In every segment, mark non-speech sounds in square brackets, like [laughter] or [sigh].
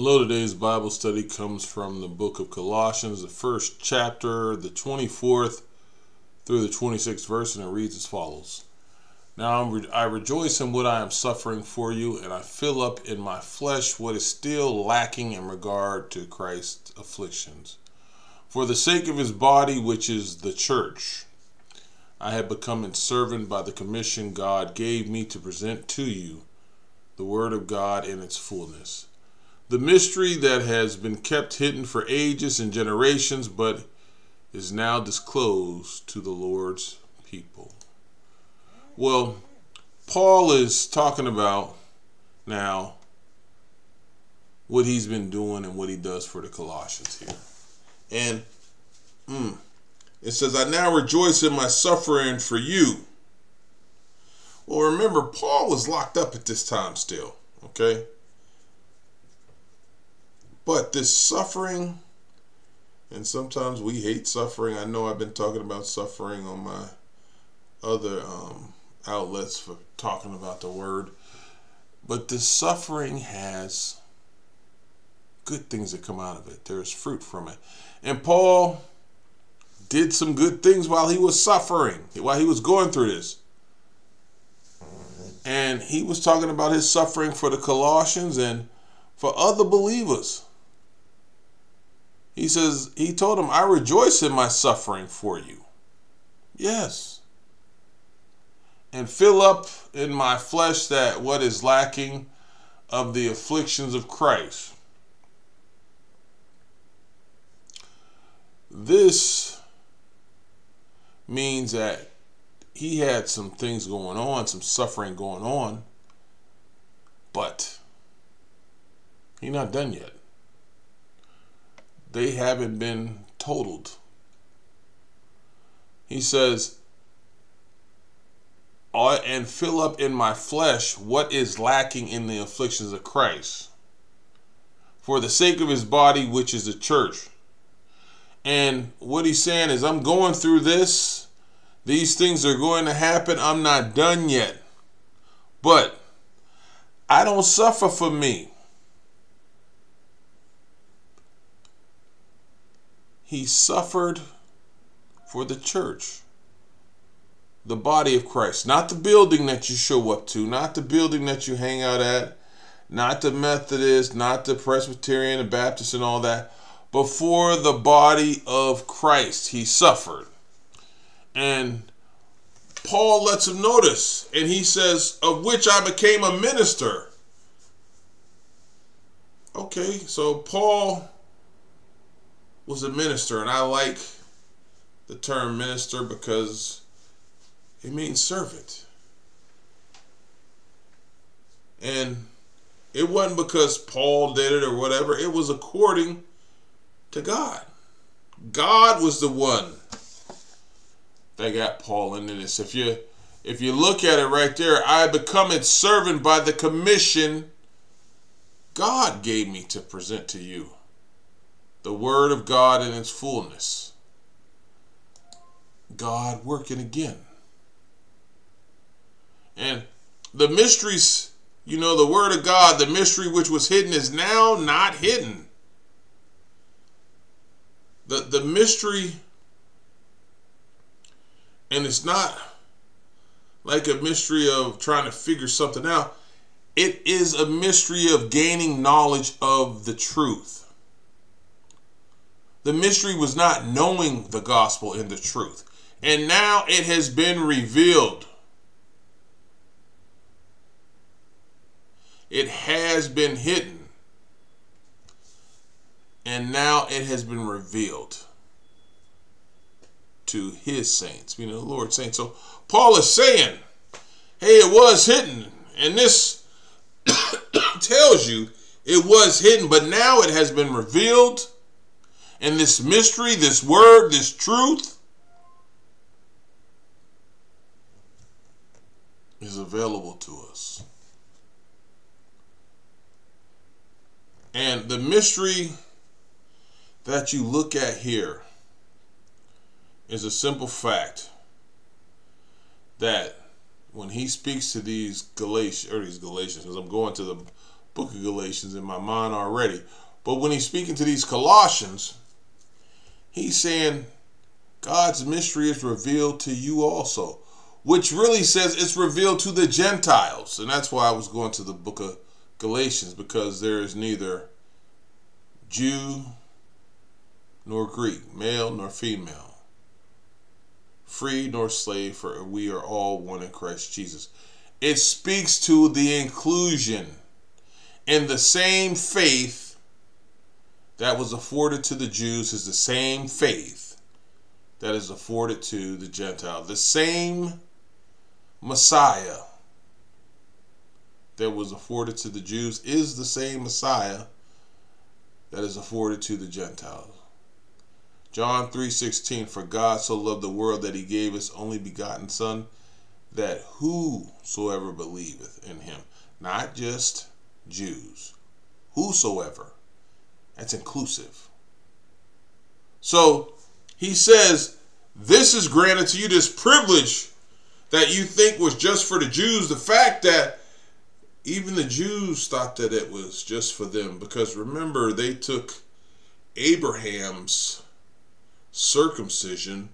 Hello, today's Bible study comes from the book of Colossians, the first chapter, the 24th through the 26th verse, and it reads as follows Now I rejoice in what I am suffering for you, and I fill up in my flesh what is still lacking in regard to Christ's afflictions. For the sake of his body, which is the church, I have become its servant by the commission God gave me to present to you the Word of God in its fullness the mystery that has been kept hidden for ages and generations, but is now disclosed to the Lord's people. Well, Paul is talking about now what he's been doing and what he does for the Colossians here. And mm, it says, I now rejoice in my suffering for you. Well, remember, Paul was locked up at this time still, okay? But this suffering, and sometimes we hate suffering. I know I've been talking about suffering on my other um, outlets for talking about the word. But this suffering has good things that come out of it. There's fruit from it. And Paul did some good things while he was suffering, while he was going through this. And he was talking about his suffering for the Colossians and for other believers. He says, He told him, I rejoice in my suffering for you. Yes. And fill up in my flesh that what is lacking of the afflictions of Christ. This means that he had some things going on, some suffering going on, but he's not done yet they haven't been totaled. He says, and fill up in my flesh what is lacking in the afflictions of Christ for the sake of his body, which is the church. And what he's saying is, I'm going through this. These things are going to happen. I'm not done yet. But I don't suffer for me. He suffered for the church, the body of Christ, not the building that you show up to, not the building that you hang out at, not the Methodist, not the Presbyterian, the Baptist, and all that, but for the body of Christ. He suffered. And Paul lets him notice, and he says, Of which I became a minister. Okay, so Paul was a minister, and I like the term minister because it means servant. And it wasn't because Paul did it or whatever, it was according to God. God was the one that got Paul into this. If you if you look at it right there, I become its servant by the commission God gave me to present to you the Word of God in its fullness. God working again. And the mysteries, you know, the Word of God, the mystery which was hidden is now not hidden. The, the mystery, and it's not like a mystery of trying to figure something out. It is a mystery of gaining knowledge of the truth. The mystery was not knowing the gospel and the truth. And now it has been revealed. It has been hidden. And now it has been revealed to his saints, meaning the Lord's saints. So Paul is saying, hey, it was hidden. And this [coughs] tells you it was hidden, but now it has been revealed and this mystery, this word, this truth is available to us. And the mystery that you look at here is a simple fact that when he speaks to these Galatians, or these Galatians, because I'm going to the book of Galatians in my mind already. But when he's speaking to these Colossians, he's saying God's mystery is revealed to you also, which really says it's revealed to the Gentiles. And that's why I was going to the book of Galatians, because there is neither Jew nor Greek, male nor female, free nor slave, for we are all one in Christ Jesus. It speaks to the inclusion in the same faith that was afforded to the Jews is the same faith that is afforded to the Gentile. The same Messiah that was afforded to the Jews is the same Messiah that is afforded to the Gentiles. John 3:16 For God so loved the world that he gave his only begotten son that whosoever believeth in him not just Jews whosoever that's inclusive so he says this is granted to you this privilege that you think was just for the Jews the fact that even the Jews thought that it was just for them because remember they took Abraham's circumcision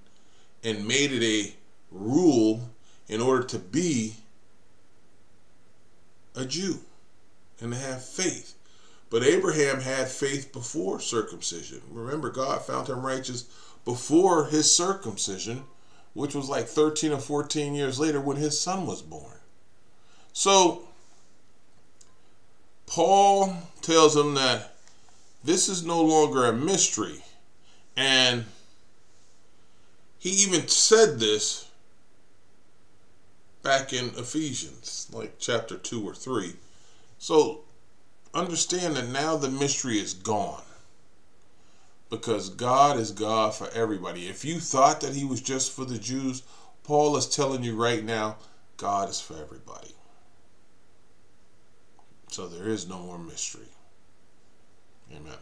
and made it a rule in order to be a Jew and to have faith. But Abraham had faith before circumcision. Remember, God found him righteous before his circumcision, which was like 13 or 14 years later when his son was born. So, Paul tells him that this is no longer a mystery. And he even said this back in Ephesians, like chapter 2 or 3. So understand that now the mystery is gone. Because God is God for everybody. If you thought that he was just for the Jews, Paul is telling you right now, God is for everybody. So there is no more mystery. Amen.